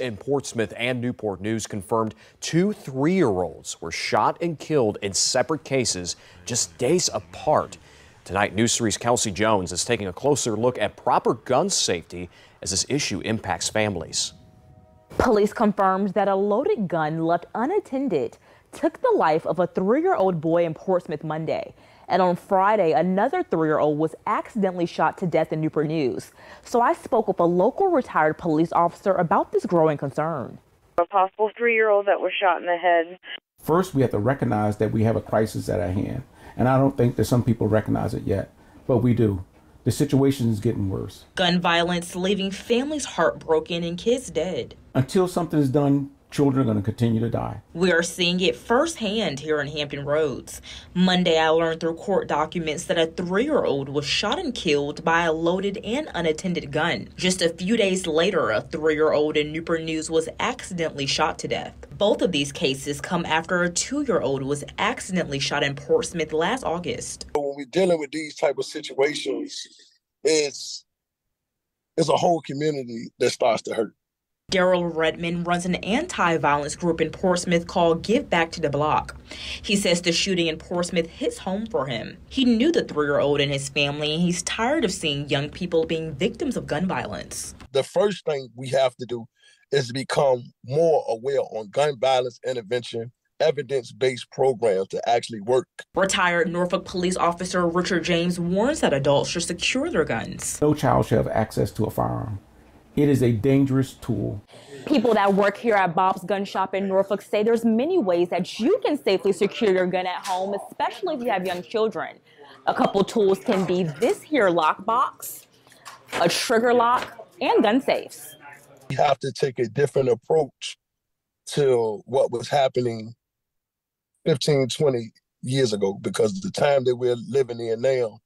in Portsmouth and Newport News confirmed two three year olds were shot and killed in separate cases just days apart. Tonight, News 3's Kelsey Jones is taking a closer look at proper gun safety as this issue impacts families. Police confirmed that a loaded gun left unattended took the life of a three year old boy in Portsmouth Monday. And on Friday, another three year old was accidentally shot to death in Newport News. So I spoke with a local retired police officer about this growing concern. A possible three year old that was shot in the head. First, we have to recognize that we have a crisis at our hand. And I don't think that some people recognize it yet, but we do. The situation is getting worse. Gun violence leaving families heartbroken and kids dead. Until something is done, children are going to continue to die. We are seeing it firsthand here in Hampton Roads. Monday, I learned through court documents that a three year old was shot and killed by a loaded and unattended gun. Just a few days later, a three year old in Newport News was accidentally shot to death. Both of these cases come after a two year old was accidentally shot in Portsmouth last August. When we're dealing with these type of situations, it's it's a whole community that starts to hurt Daryl Redman runs an anti violence group in Portsmouth called Give Back to the Block. He says the shooting in Portsmouth hits home for him. He knew the three year old and his family, and he's tired of seeing young people being victims of gun violence. The first thing we have to do is to become more aware on gun violence intervention evidence based programs to actually work. Retired Norfolk police officer Richard James warns that adults should secure their guns. No child should have access to a firearm. It is a dangerous tool. People that work here at Bob's Gun Shop in Norfolk say there's many ways that you can safely secure your gun at home, especially if you have young children. A couple tools can be this here lockbox, a trigger lock, and gun safes. We have to take a different approach to what was happening 15, 20 years ago because the time that we're living in now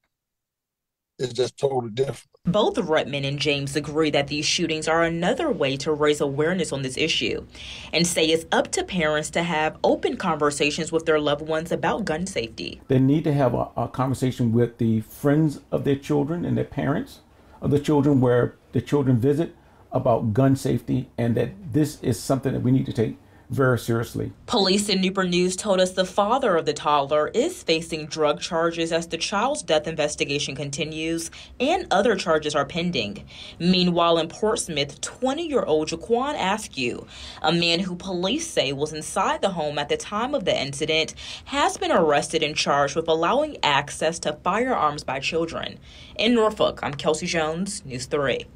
is just totally different. Both Rutman and James agree that these shootings are another way to raise awareness on this issue and say it's up to parents to have open conversations with their loved ones about gun safety. They need to have a, a conversation with the friends of their children and their parents of the children where the children visit about gun safety and that this is something that we need to take very seriously. Police in Newport News told us the father of the toddler is facing drug charges as the child's death investigation continues and other charges are pending. Meanwhile, in Portsmouth, 20 year old Jaquan Askew, a man who police say was inside the home at the time of the incident, has been arrested and charged with allowing access to firearms by children. In Norfolk, I'm Kelsey Jones, News 3.